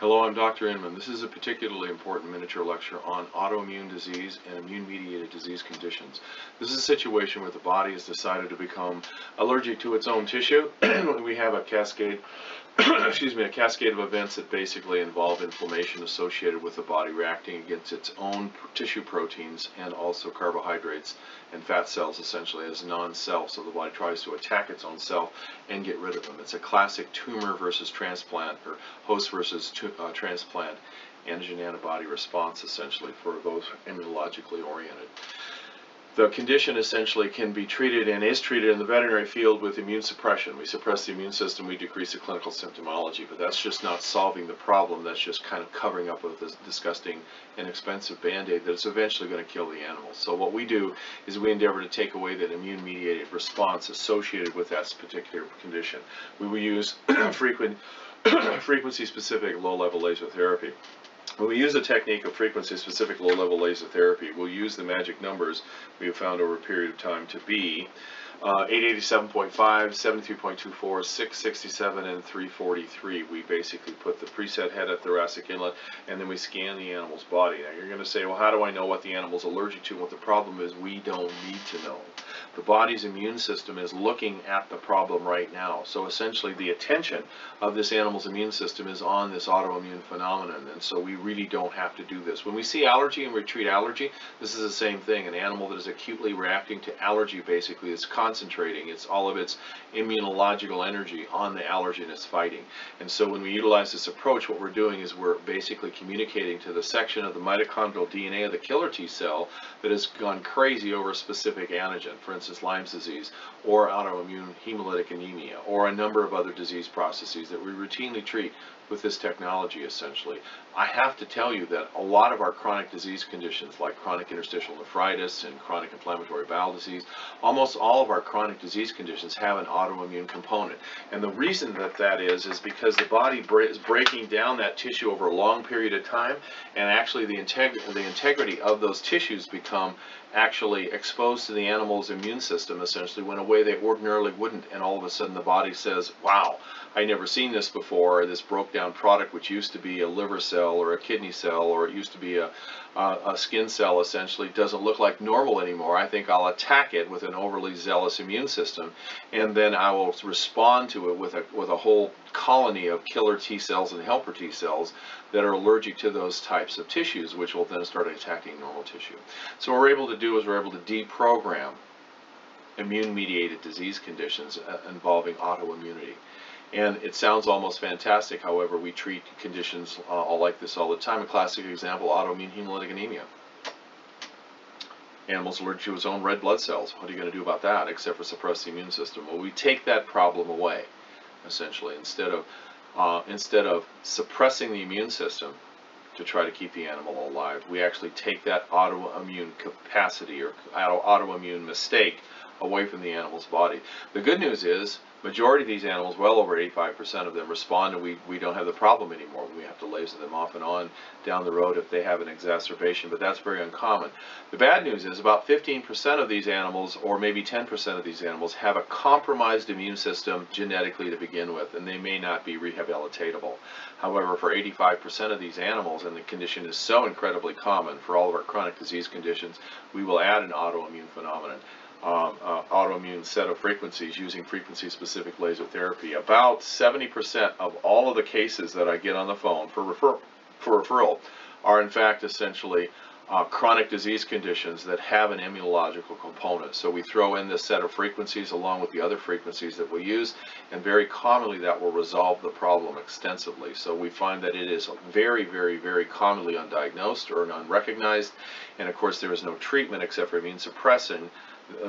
Hello, I'm Dr. Inman. This is a particularly important miniature lecture on autoimmune disease and immune-mediated disease conditions. This is a situation where the body has decided to become allergic to its own tissue. we have a cascade, excuse me, a cascade of events that basically involve inflammation associated with the body reacting against its own tissue proteins and also carbohydrates and fat cells essentially as non-self. So the body tries to attack its own self and get rid of them. It's a classic tumor versus transplant or host versus uh, transplant antigen antibody response essentially for those immunologically oriented. The condition essentially can be treated and is treated in the veterinary field with immune suppression. We suppress the immune system, we decrease the clinical symptomology, but that's just not solving the problem. That's just kind of covering up with this disgusting and expensive band-aid that's eventually going to kill the animal. So what we do is we endeavor to take away that immune-mediated response associated with that particular condition. We will use frequent frequency-specific low-level laser therapy. When we use a technique of frequency-specific low-level laser therapy, we'll use the magic numbers we have found over a period of time to be uh, 887.5, 73.24, 667, and 343. We basically put the preset head at thoracic inlet, and then we scan the animal's body. Now you're going to say, well, how do I know what the animal's allergic to? and What the problem is, we don't need to know. The body's immune system is looking at the problem right now. So essentially, the attention of this animal's immune system is on this autoimmune phenomenon, and so we really don't have to do this. When we see allergy and we treat allergy, this is the same thing. An animal that is acutely reacting to allergy basically is concentrating it's all of its immunological energy on the allergen it's fighting. And so when we utilize this approach, what we're doing is we're basically communicating to the section of the mitochondrial DNA of the killer T cell that has gone crazy over a specific antigen, for instance, Lyme's disease, or autoimmune hemolytic anemia, or a number of other disease processes that we routinely treat with this technology essentially. I have to tell you that a lot of our chronic disease conditions like chronic interstitial nephritis and chronic inflammatory bowel disease, almost all of our chronic disease conditions have an autoimmune component. And the reason that that is, is because the body is breaking down that tissue over a long period of time and actually the, integ the integrity of those tissues become actually exposed to the animal's immune system essentially went away. They ordinarily wouldn't. And all of a sudden the body says wow I never seen this before. This broke down product which used to be a liver cell or a kidney cell or it used to be a, a, a skin cell essentially doesn't look like normal anymore. I think I'll attack it with an overly zealous immune system and then I will respond to it with a with a whole colony of killer T cells and helper T cells that are allergic to those types of tissues, which will then start attacking normal tissue. So what we're able to do is we're able to deprogram immune-mediated disease conditions uh, involving autoimmunity. And it sounds almost fantastic, however, we treat conditions uh, all like this all the time. A classic example, autoimmune hemolytic anemia. Animals allergic to its own red blood cells. What are you going to do about that except for suppress the immune system? Well, we take that problem away essentially, instead of uh, instead of suppressing the immune system to try to keep the animal alive, we actually take that autoimmune capacity or auto autoimmune mistake away from the animal's body. The good news is majority of these animals, well over 85% of them, respond and we, we don't have the problem anymore. We have to laser them off and on down the road if they have an exacerbation, but that's very uncommon. The bad news is about 15% of these animals, or maybe 10% of these animals, have a compromised immune system genetically to begin with, and they may not be rehabilitatable. However, for 85% of these animals, and the condition is so incredibly common for all of our chronic disease conditions, we will add an autoimmune phenomenon um, uh, autoimmune set of frequencies using frequency-specific laser therapy. About 70% of all of the cases that I get on the phone for, refer for referral are in fact essentially uh, chronic disease conditions that have an immunological component. So we throw in this set of frequencies along with the other frequencies that we use, and very commonly that will resolve the problem extensively. So we find that it is very, very, very commonly undiagnosed or unrecognized, and of course there is no treatment except for immune suppressing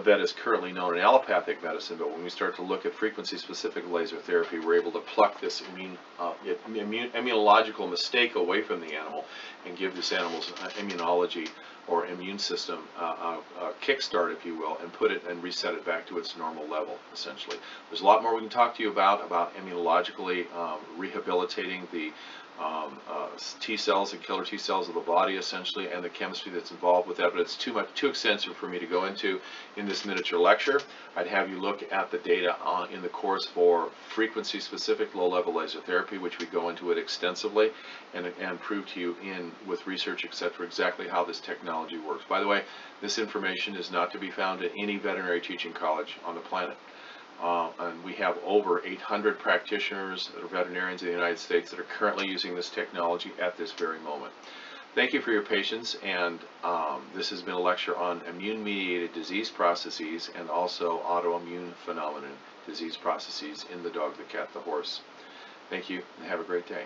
that is currently known in allopathic medicine, but when we start to look at frequency-specific laser therapy, we're able to pluck this immune, uh, immune, immunological mistake away from the animal and give this animal's uh, immunology or immune system uh, uh, kickstart, if you will, and put it and reset it back to its normal level, essentially. There's a lot more we can talk to you about, about immunologically um, rehabilitating the um, uh, T cells and killer T cells of the body essentially, and the chemistry that's involved with that, but it's too much, too extensive for me to go into in this miniature lecture. I'd have you look at the data on, in the course for frequency-specific low-level laser therapy, which we go into it extensively and, and prove to you in, with research, et cetera, exactly how this technology works. By the way, this information is not to be found at any veterinary teaching college on the planet. Uh, and we have over 800 practitioners that are veterinarians in the United States that are currently using this technology at this very moment. Thank you for your patience, and um, this has been a lecture on immune-mediated disease processes and also autoimmune phenomenon disease processes in the dog, the cat, the horse. Thank you, and have a great day.